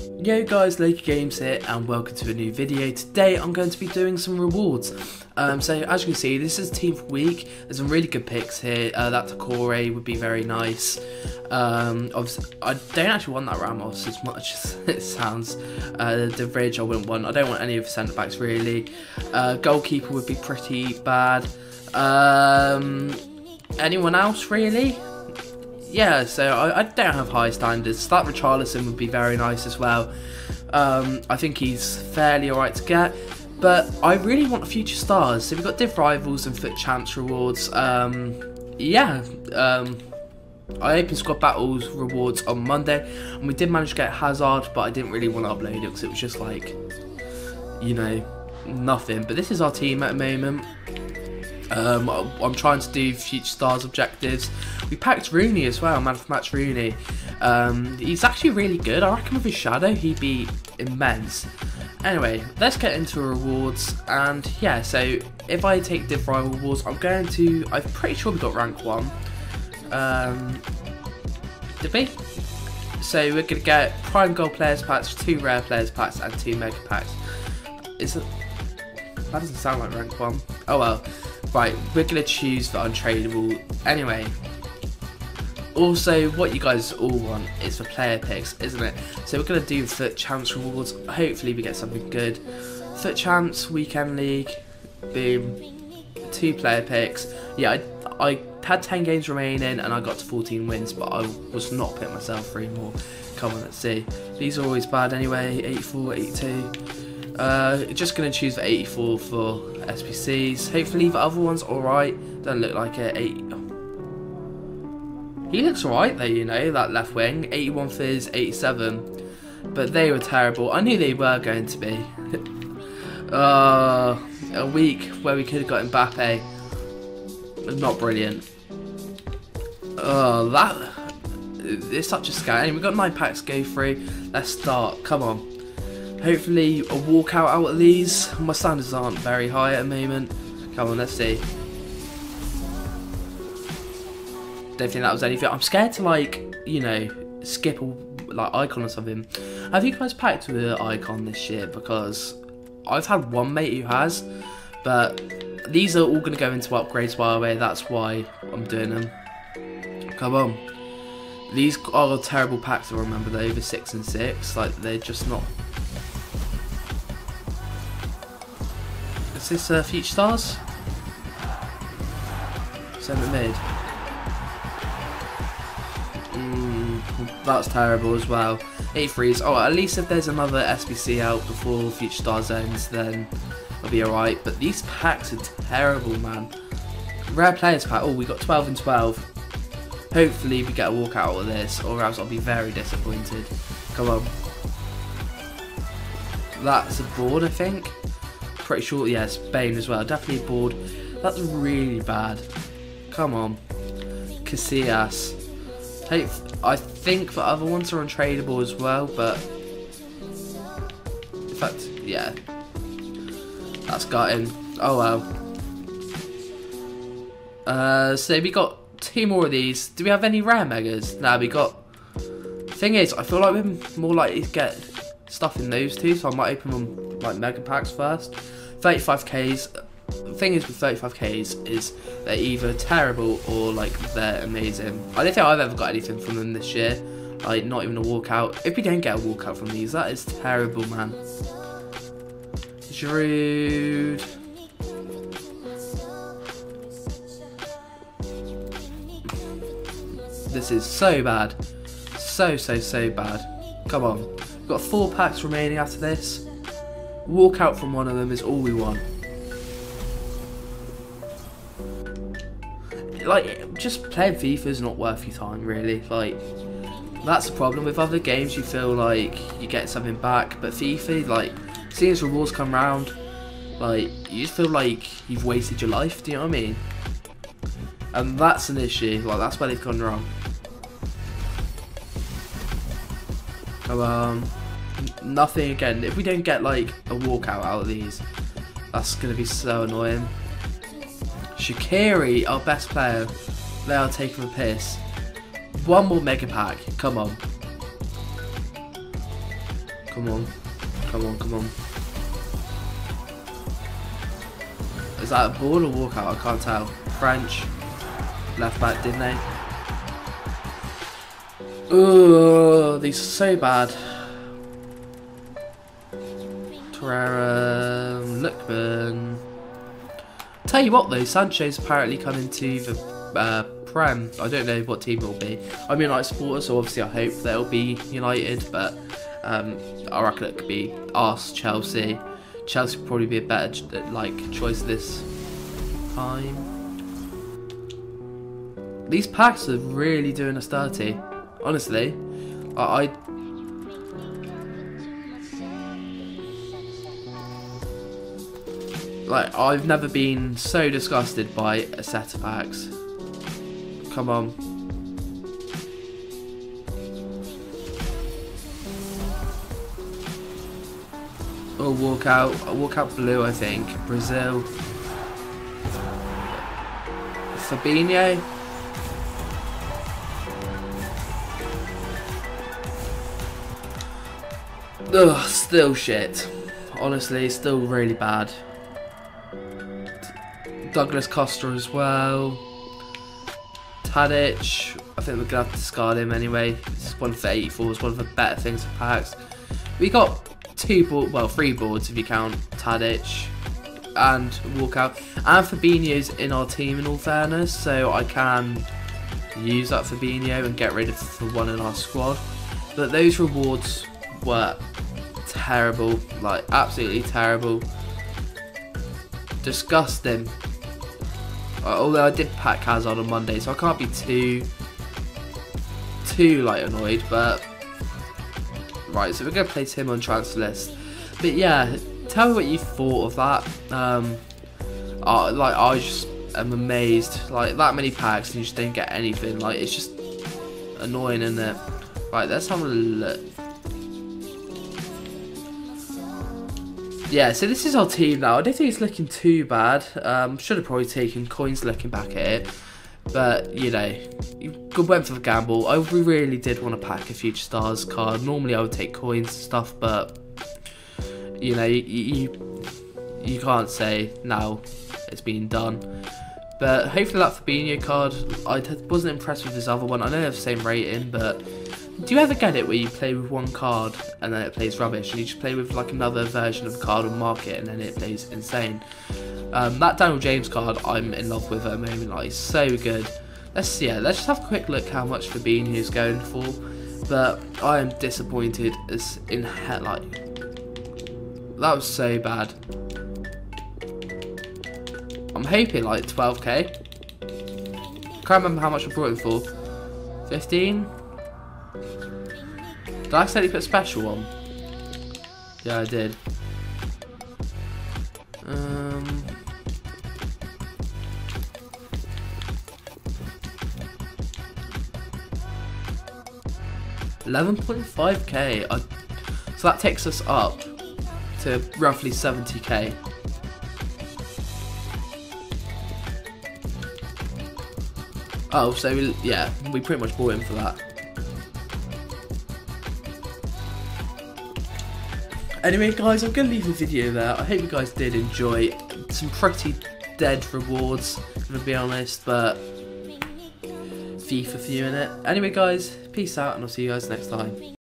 Yo guys, Loki Games here and welcome to a new video. Today I'm going to be doing some rewards. Um, so as you can see, this is Team Week. There's some really good picks here. Uh, that Decore would be very nice. Um, I don't actually want that Ramos as much as it sounds. Uh, the Ridge I wouldn't want. I don't want any of the centre backs really. Uh, goalkeeper would be pretty bad. Um, anyone else really? Yeah, so I, I, don't have high standards. That Richarlison would be very nice as well. Um, I think he's fairly alright to get. But I really want future stars. So we've got Div Rivals and FUT Champs rewards. Um, yeah, um, I opened Squad Battles rewards on Monday. And we did manage to get Hazard, but I didn't really want to upload it because it was just like, you know, nothing. But this is our team at the moment. Um, I'm trying to do future stars objectives. We packed Rooney as well, man of match Rooney. Um, he's actually really good. I reckon with his shadow, he'd be immense. Anyway, let's get into rewards. And yeah, so if I take Div Rival Rewards, I'm going to. I'm pretty sure we got rank one. Um, did we? So we're gonna get Prime Gold Players packs, two Rare Players packs, and two Mega packs. Is? That doesn't sound like rank one. Oh well. Right, we're going to choose the untradeable. Anyway, also, what you guys all want is the player picks, isn't it? So we're going to do FUT Champs rewards. Hopefully we get something good. FUT Champs, Weekend League, boom, two player picks. Yeah, I, I had 10 games remaining and I got to 14 wins, but I was not putting myself three more. Come on, let's see. These are always bad anyway, 84, 82. Uh, just going to choose the 84 for SBCs. Hopefully the other one's alright. Don't look like it. 80. He looks alright though, you know, that left wing. 81 Fizz, 87. But they were terrible. I knew they were going to be. uh, a week where we could have got Mbappe. Not brilliant. Oh, that... It's such a scam. We've got 9 packs go through. Let's start. Come on. Hopefully a walkout out of these. My standards aren't very high at the moment. Come on, let's see. Don't think that was anything. I'm scared to like, you know, skip a like icon or something. Have you guys packed with an icon this year? Because I've had one mate who has, but these are all going to go into upgrades by the way. That's why I'm doing them. Come on. These are terrible packs, I remember. They're over 6 and 6. Like, they're just not this uh, Future Stars? Centre mid. Mm, that's terrible as well. 8 freeze. Oh, at least if there's another SBC out before Future Stars ends, then I'll be alright. But these packs are terrible, man. Rare players pack. Oh, we got 12 and 12. Hopefully we get a walkout of this, or else I'll be very disappointed. Come on. That's a board, I think pretty sure, yeah, Spain as well. Definitely bored. That's really bad. Come on. Casillas. Hey, I think the other ones are untradeable as well, but... In fact, yeah. That's got him. Oh well. Uh, so we got two more of these. Do we have any rare megas? Now we got... Thing is, I feel like we're more likely to get stuff in those two, so I might open them like mega packs first. 35Ks, the thing is with 35Ks is they're either terrible or like they're amazing. I don't think I've ever got anything from them this year. Like not even a walkout. If we don't get a walkout from these, that is terrible, man. Giroud. This is so bad. So, so, so bad. Come on. We've got four packs remaining after this. Walk out from one of them is all we want. Like, just playing FIFA is not worth your time, really. Like, that's the problem. With other games, you feel like you get something back, but FIFA, like, seeing as rewards come round, like, you just feel like you've wasted your life, do you know what I mean? And that's an issue, like, that's where they've gone wrong. um, nothing again. If we don't get like a walkout out of these, that's going to be so annoying. Shaqiri, our best player, they are taking a piss. One more mega pack, come on. Come on. Come on, come on. Is that a ball or walkout? I can't tell. French. Left back, didn't they? Oh, these are so bad. Lookman. Tell you what though, Sancho's apparently coming to the uh, Prem. I don't know what team it'll be. I'm United supporter, so obviously I hope they'll be United, but um, I reckon it could be us, Chelsea. Chelsea would probably be a better like choice this time. These packs are really doing us dirty. Honestly, I, I like I've never been so disgusted by a set of packs. Come on. Oh, walk out. Walk out blue, I think. Brazil. Fabinho. Ugh, still shit. Honestly, still really bad. Douglas Costa as well. Tadic, I think we're going to have to discard him anyway. It's one for 84, it's one of the better things for packs. We got two board, well, three boards if you count Tadic and Walkout. And Fabinho's in our team in all fairness, so I can use that Fabinho and get rid of the one in our squad. But those rewards were terrible, like absolutely terrible. Disgusting. Although I did pack Hazard on Monday, so I can't be too, too like annoyed. But right, so we're gonna place him on transfer list. But yeah, tell me what you thought of that. Um, uh, like I just am amazed. Like that many packs and you just don't get anything. Like it's just annoying, isn't it? Right, let's have a look. Yeah, so this is our team now. I don't think it's looking too bad. Um, should have probably taken coins looking back at it. But, you know, good went for the gamble. I really did want to pack a Future Stars card. Normally I would take coins and stuff, but, you know, you, you, you can't say now it's been done. But hopefully that Fabinho card, I wasn't impressed with this other one. I know they have the same rating, but do you ever get it where you play with one card and then it plays rubbish, and you just play with like another version of card on market and then it plays insane? Um, that Daniel James card, I'm in love with at the moment. Like, it's so good. Let's see, yeah, let's just have a quick look how much Fabinho is going for. But I am disappointed as in hell. Like, that was so bad. I'm hoping like 12k. Can't remember how much I brought him for. 15. Did I accidentally put special on? Yeah, I did. Um... Eleven point five k. So that takes us up to roughly seventy k. Oh, so we, yeah, we pretty much bought him for that. Anyway, guys, I'm going to leave the video there. I hope you guys did enjoy some pretty dead rewards, to be honest, but FIFA few in it. Anyway, guys, peace out, and I'll see you guys next time.